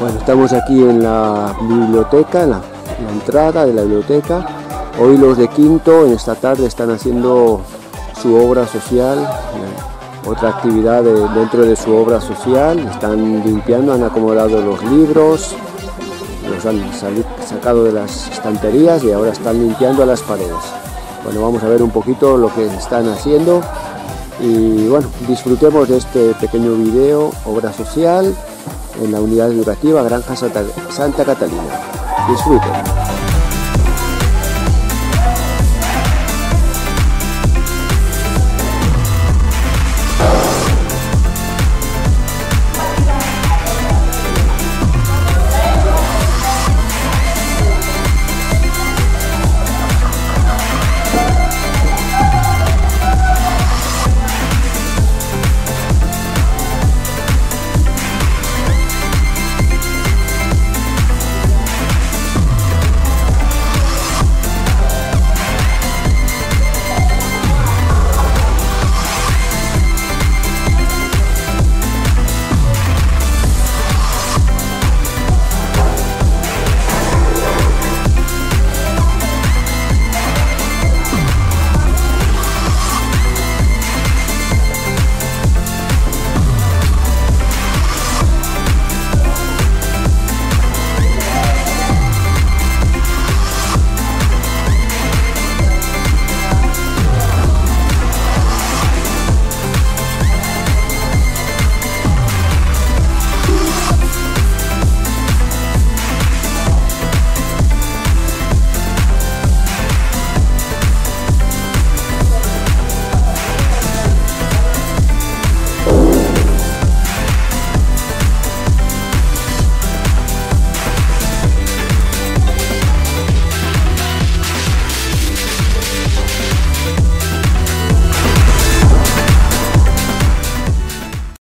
Bueno, estamos aquí en la biblioteca, en la, la entrada de la biblioteca. Hoy los de quinto en esta tarde están haciendo su obra social, eh, otra actividad de- dentro de su obra social. Están limpiando, han acomodado los libros, los han sacado de las estanterías y ahora están limpiando las paredes. Bueno, vamos a ver un poquito lo que están haciendo y bueno, disfrutemos de este pequeño video, obra social en la unidad educativa Granja Santa, Santa Catalina. Disfruten.